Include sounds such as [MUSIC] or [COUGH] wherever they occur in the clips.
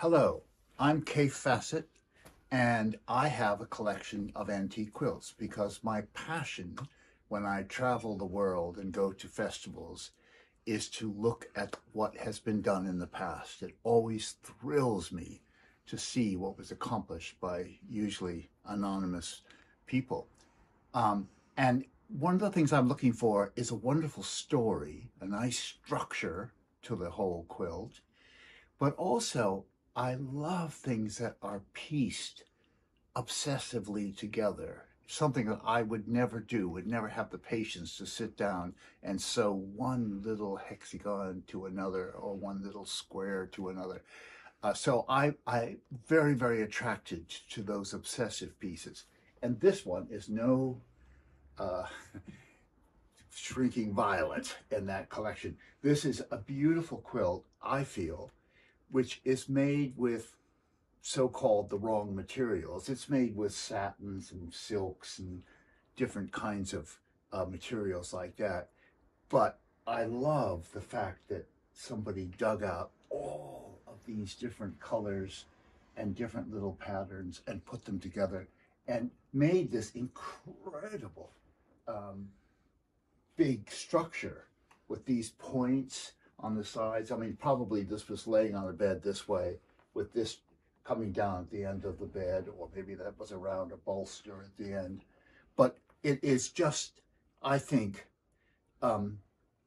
Hello, I'm Kaffe Fassett, and I have a collection of antique quilts because my passion when I travel the world and go to festivals is to look at what has been done in the past. It always thrills me to see what was accomplished by usually anonymous people. Um, and one of the things I'm looking for is a wonderful story, a nice structure to the whole quilt, but also I love things that are pieced obsessively together. Something that I would never do, would never have the patience to sit down and sew one little hexagon to another or one little square to another. Uh, so I, I very, very attracted to those obsessive pieces. And this one is no uh, [LAUGHS] shrinking violet in that collection. This is a beautiful quilt, I feel, which is made with so-called the wrong materials. It's made with satins and silks and different kinds of uh, materials like that. But I love the fact that somebody dug out all of these different colors and different little patterns and put them together and made this incredible um, big structure with these points on the sides. I mean, probably this was laying on a bed this way with this coming down at the end of the bed, or maybe that was around a bolster at the end. But it is just, I think, um,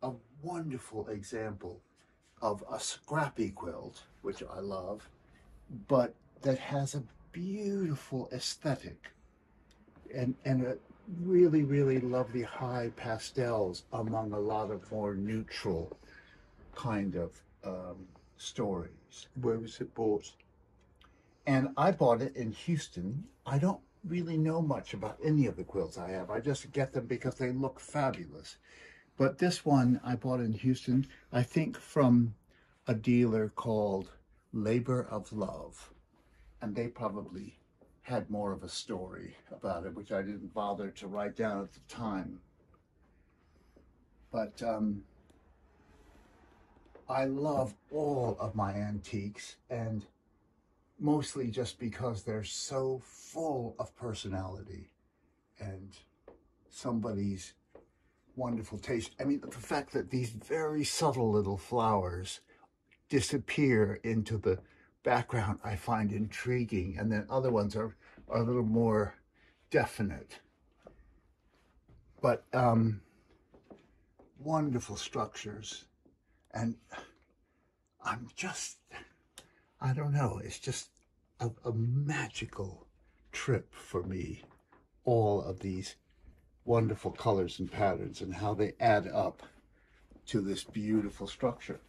a wonderful example of a scrappy quilt, which I love, but that has a beautiful aesthetic and, and a really, really lovely high pastels among a lot of more neutral kind of um, stories. Where was it bought? And I bought it in Houston. I don't really know much about any of the quilts I have. I just get them because they look fabulous. But this one I bought in Houston, I think from a dealer called Labor of Love. And they probably had more of a story about it, which I didn't bother to write down at the time. But um, I love all of my antiques and mostly just because they're so full of personality and somebody's wonderful taste. I mean, the fact that these very subtle little flowers disappear into the background, I find intriguing. And then other ones are, are a little more definite. But um, wonderful structures. And I'm just, I don't know, it's just a, a magical trip for me. All of these wonderful colors and patterns and how they add up to this beautiful structure.